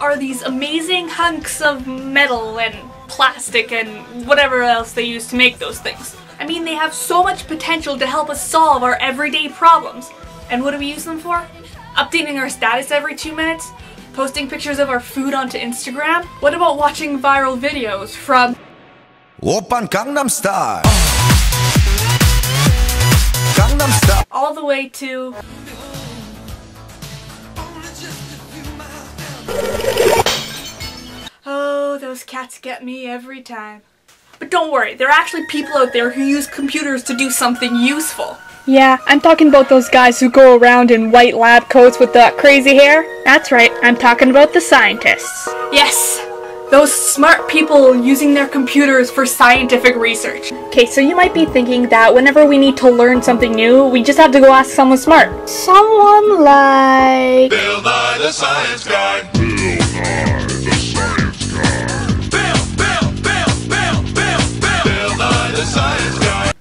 are these amazing hunks of metal and plastic and whatever else they use to make those things. I mean, they have so much potential to help us solve our everyday problems. And what do we use them for? Updating our status every two minutes? Posting pictures of our food onto Instagram? What about watching viral videos from Oppa Gangnam Style. Gangnam Style. all the way to Oh, those cats get me every time. But don't worry, there are actually people out there who use computers to do something useful. Yeah, I'm talking about those guys who go around in white lab coats with that crazy hair. That's right, I'm talking about the scientists. Yes, those smart people using their computers for scientific research. Okay, so you might be thinking that whenever we need to learn something new, we just have to go ask someone smart. Someone like. Bill Nye the Science Guy. Bill Nye the Science Guy. Bill, Bill, Bill, Bill, Bill, Bill. Bill Nye the Science Guy.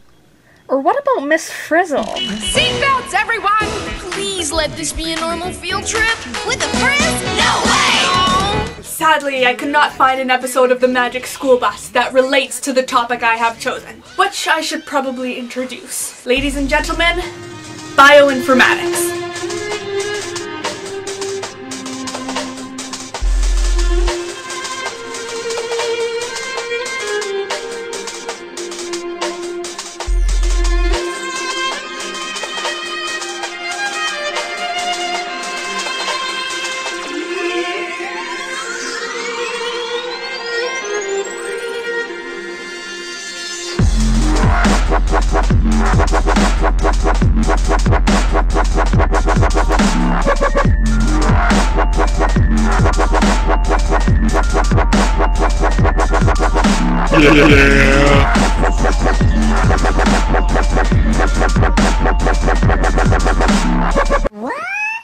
Or what about Miss Frizzle? Seatbelts, everyone! Please let this be a normal field trip. With a frizz? Sadly, I could not find an episode of the Magic School Bus that relates to the topic I have chosen, which I should probably introduce. Ladies and gentlemen, bioinformatics.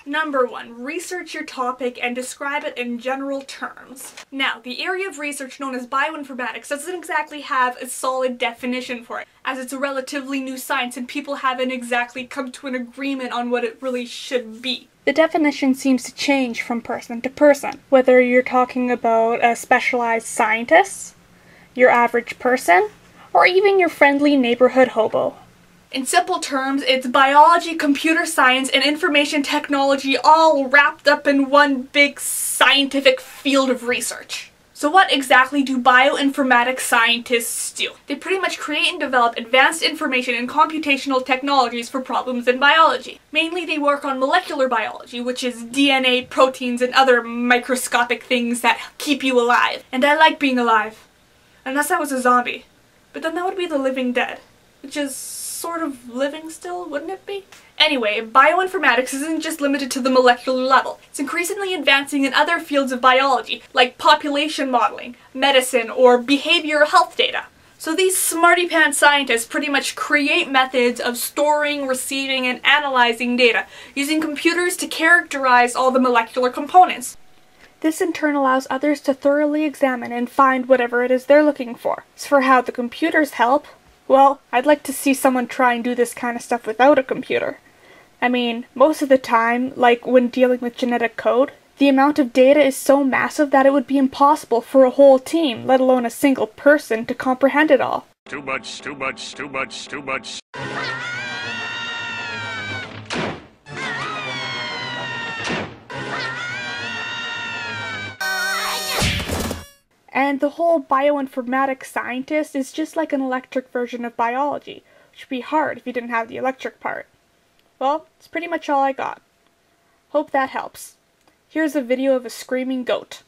Number one, research your topic and describe it in general terms. Now, the area of research known as bioinformatics doesn't exactly have a solid definition for it, as it's a relatively new science and people haven't exactly come to an agreement on what it really should be. The definition seems to change from person to person, whether you're talking about a specialized scientist, your average person, or even your friendly neighborhood hobo. In simple terms, it's biology, computer science, and information technology all wrapped up in one big scientific field of research. So what exactly do bioinformatics scientists do? They pretty much create and develop advanced information and computational technologies for problems in biology. Mainly they work on molecular biology, which is DNA, proteins, and other microscopic things that keep you alive. And I like being alive. Unless I was a zombie. But then that would be the living dead. Which is sort of living still, wouldn't it be? Anyway, bioinformatics isn't just limited to the molecular level. It's increasingly advancing in other fields of biology, like population modeling, medicine, or behavioral health data. So these smarty pants scientists pretty much create methods of storing, receiving, and analyzing data, using computers to characterize all the molecular components. This in turn allows others to thoroughly examine and find whatever it is they're looking for. As for how the computers help, well, I'd like to see someone try and do this kind of stuff without a computer. I mean, most of the time, like when dealing with genetic code, the amount of data is so massive that it would be impossible for a whole team, let alone a single person, to comprehend it all. Too much, too much, too much, too much. And the whole bioinformatics scientist is just like an electric version of biology, which would be hard if you didn't have the electric part. Well, it's pretty much all I got. Hope that helps. Here's a video of a screaming goat.